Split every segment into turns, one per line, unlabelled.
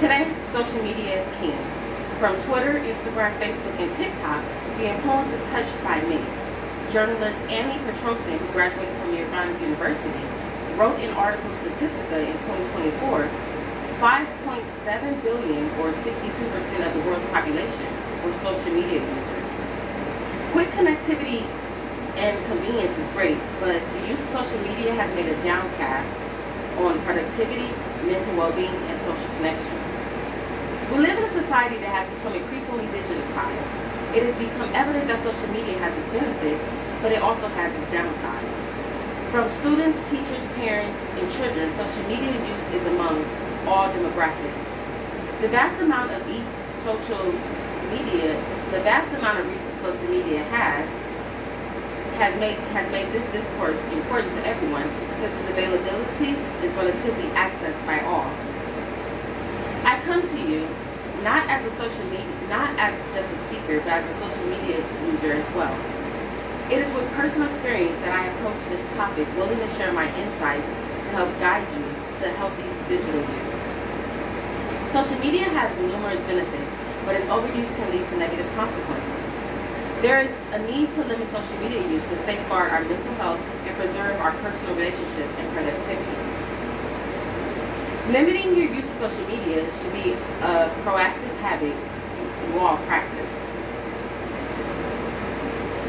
Today, social media is king. From Twitter, Instagram, Facebook, and TikTok, the influence is touched by many. Journalist Ani Petrosyan, who graduated from Yerevan University, wrote in article Statista in 2024, 5.7 billion, or 62% of the world's population, were social media users. Quick connectivity and convenience is great, but the use of social media has made a downcast on productivity, mental well-being, and social connections. We live in a society that has become increasingly digitized. It has become evident that social media has its benefits, but it also has its downsides. From students, teachers, parents, and children, social media use is among all demographics. The vast amount of each social media, the vast amount of reach social media has, has made has made this discourse important to everyone since its availability is relatively accessed by all. I come to you not as a social media, not as just a speaker, but as a social media user as well. It is with personal experience that I approach this topic, willing to share my insights to help guide you to healthy digital use. Social media has numerous benefits, but its overuse can lead to negative consequences. There is a need to limit social media use to safeguard our mental health and preserve our personal relationships and productivity. Limiting your use of social media should be a proactive habit you all practice.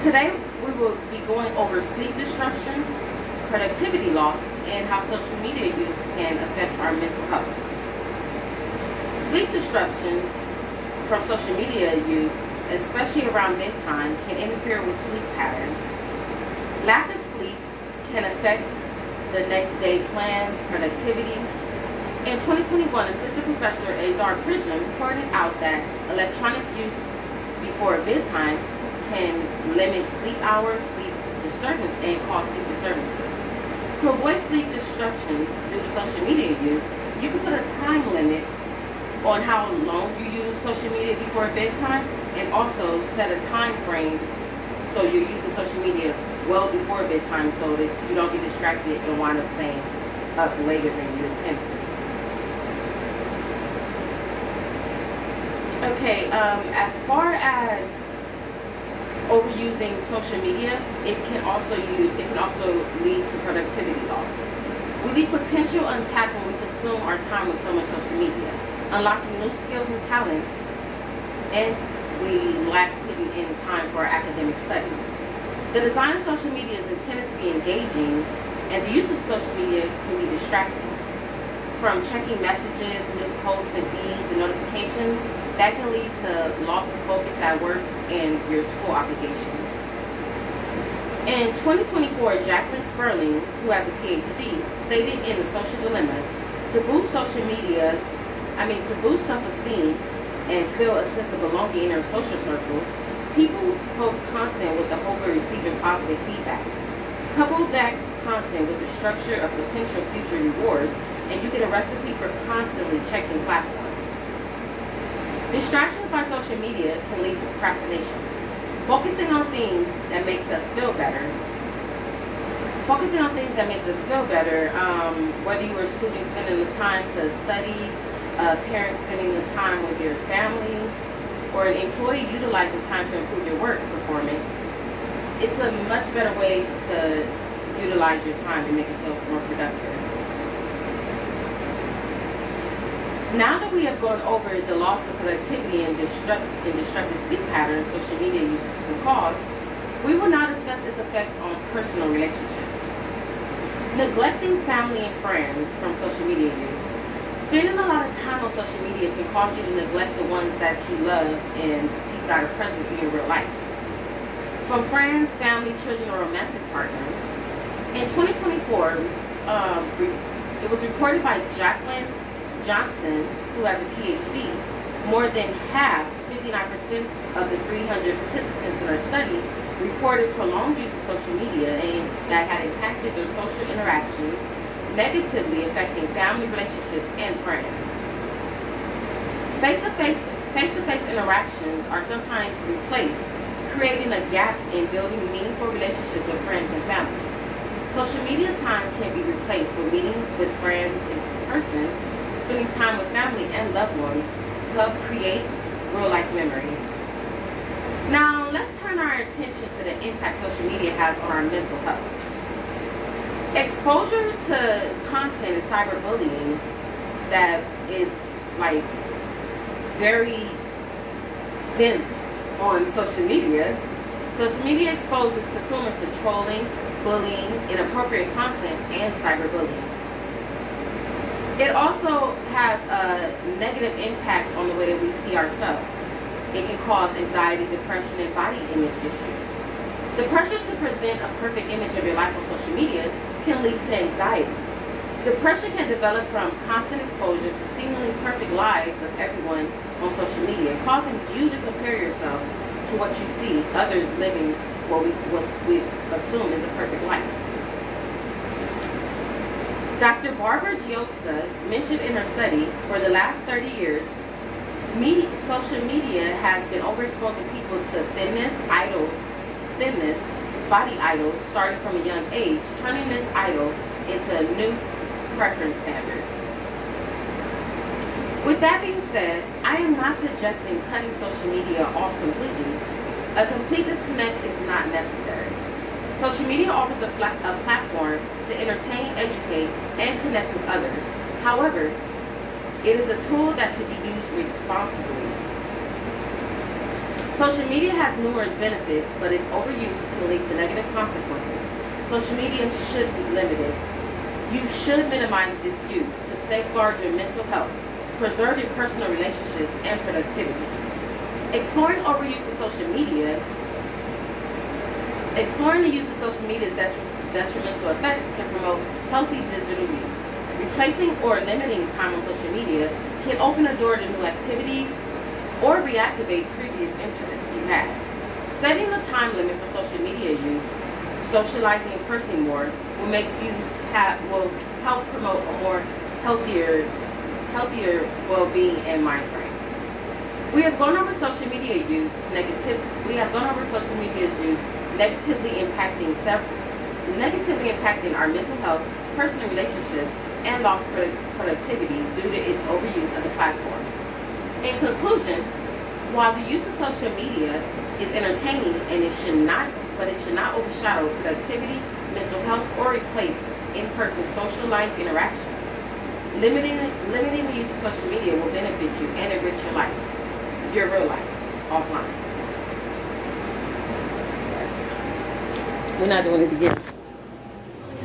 Today, we will be going over sleep disruption, productivity loss, and how social media use can affect our mental health. Sleep disruption from social media use, especially around bedtime, can interfere with sleep patterns. Lack of sleep can affect the next day plans, productivity, in 2021, Assistant Professor Azar Pridgen pointed out that electronic use before bedtime can limit sleep hours, sleep disturbance, and cause sleep disturbances. To avoid sleep disruptions due to social media use, you can put a time limit on how long you use social media before bedtime and also set a time frame so you're using social media well before bedtime so that you don't get distracted and wind up staying up later than you intend to. Okay, um, as far as overusing social media, it can also use, it can also lead to productivity loss. We leave potential untapped when we consume our time with so much social media, unlocking new skills and talents, and we lack putting in time for our academic studies. The design of social media is intended to be engaging, and the use of social media can be distracting. From checking messages, new posts and feeds and notifications, that can lead to loss of focus at work and your school obligations. In 2024, Jacqueline Sperling, who has a PhD, stated in The Social Dilemma, to boost social media, I mean, to boost self-esteem and feel a sense of belonging in their social circles, people post content with the hope of receiving positive feedback. Couple that content with the structure of potential future rewards, and you get a recipe for constantly checking platforms. Distractions by social media can lead to procrastination. Focusing on things that makes us feel better. Focusing on things that makes us feel better, um, whether you are a student spending the time to study, a parent spending the time with your family, or an employee utilizing time to improve your work performance, it's a much better way to utilize your time to make yourself more productive. Now that we have gone over the loss of productivity and, destruct, and destructive sleep patterns social media use can cause, we will now discuss its effects on personal relationships. Neglecting family and friends from social media use. Spending a lot of time on social media can cause you to neglect the ones that you love and people that are present in your real life. From friends, family, children, or romantic partners. In 2024, um, it was reported by Jacqueline Johnson, who has a PhD, more than half, 59% of the 300 participants in our study reported prolonged use of social media and that had impacted their social interactions, negatively affecting family relationships and friends. Face-to-face face-to-face interactions are sometimes replaced, creating a gap in building meaningful relationships with friends and family. Social media time can be replaced with meeting with friends in person spending time with family and loved ones to help create real life memories. Now, let's turn our attention to the impact social media has on our mental health. Exposure to content and cyberbullying that is like very dense on social media. Social media exposes consumers to trolling, bullying, inappropriate content, and cyberbullying. It also has a negative impact on the way that we see ourselves. It can cause anxiety, depression, and body image issues. The pressure to present a perfect image of your life on social media can lead to anxiety. Depression can develop from constant exposure to seemingly perfect lives of everyone on social media, causing you to compare yourself to what you see others living what we, what we assume is a perfect life. Dr. Barbara Ghiozza mentioned in her study, for the last 30 years, media, social media has been overexposing people to thinness, idol, thinness, body idols starting from a young age, turning this idol into a new preference standard. With that being said, I am not suggesting cutting social media off completely. A complete disconnect is not necessary. Social media offers a, a platform to entertain, connect with others. However, it is a tool that should be used responsibly. Social media has numerous benefits, but its overuse can lead to negative consequences. Social media should be limited. You should minimize its use to safeguard your mental health preserve your personal relationships and productivity. Exploring overuse of social media, exploring the use of social media is detrimental effects can promote healthy digital use. Replacing or limiting time on social media can open a door to new activities or reactivate previous interests you had. Setting the time limit for social media use, socializing in person more, will make you have will help promote a more healthier healthier well-being and mind frame. We have gone over social media use negative. We have gone over social media's use negatively impacting negatively impacting our mental health, personal relationships, and lost productivity due to its overuse of the platform. In conclusion, while the use of social media is entertaining and it should not, but it should not overshadow productivity, mental health, or replace in-person social life interactions. Limiting, limiting the use of social media will benefit you and enrich your life, your real life, offline. We're not doing it again.